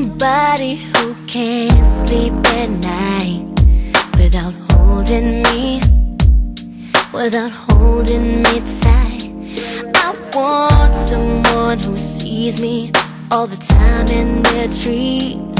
somebody who can't sleep at night without holding me, without holding me tight. I want someone who sees me all the time in their dreams.